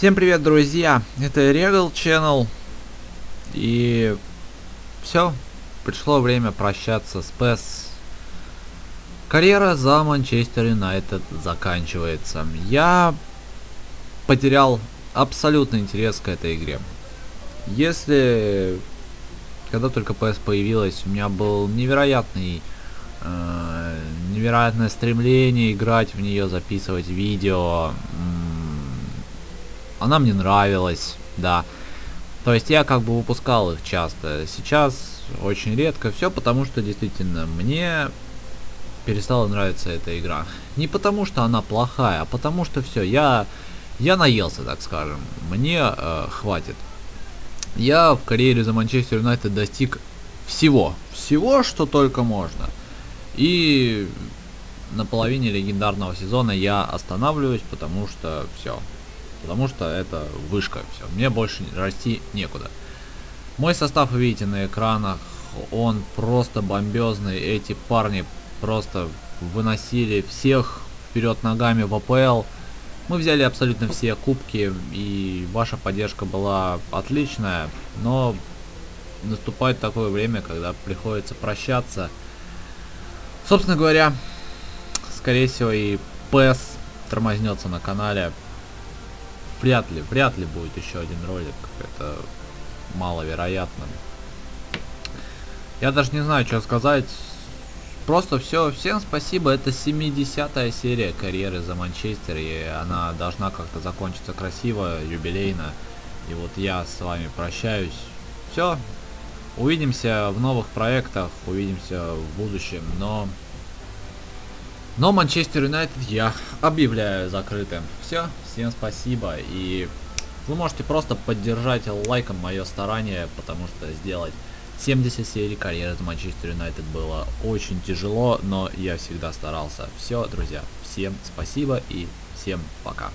Всем привет, друзья! Это Regal Channel. И все, пришло время прощаться с PES. Карьера за Манчестер Юнайтед заканчивается. Я потерял абсолютно интерес к этой игре. Если когда только PS появилась, у меня был невероятный э, невероятное стремление играть в нее, записывать видео, она мне нравилась, да. То есть я как бы выпускал их часто. Сейчас очень редко. Все потому, что действительно мне перестала нравиться эта игра. Не потому, что она плохая, а потому, что все, я, я наелся, так скажем. Мне э, хватит. Я в карьере за Манчестер Юнайтед достиг всего. Всего, что только можно. И на половине легендарного сезона я останавливаюсь, потому что все, Потому что это вышка, все. Мне больше расти некуда. Мой состав видите на экранах. Он просто бомбезный. Эти парни просто выносили всех вперед ногами в АПЛ. Мы взяли абсолютно все кубки, и ваша поддержка была отличная, но наступает такое время, когда приходится прощаться. Собственно говоря, скорее всего и PES тормознется на канале вряд ли, вряд ли будет еще один ролик. Это маловероятно. Я даже не знаю, что сказать. Просто все, всем спасибо. Это 70-я серия карьеры за Манчестер, и она должна как-то закончиться красиво, юбилейно. И вот я с вами прощаюсь. Все. Увидимся в новых проектах, увидимся в будущем, но но Манчестер Юнайтед я объявляю закрытым. Все, всем спасибо. И вы можете просто поддержать лайком мое старание, потому что сделать 70 серий карьеры за Манчестер Юнайтед было очень тяжело, но я всегда старался. Все, друзья, всем спасибо и всем пока.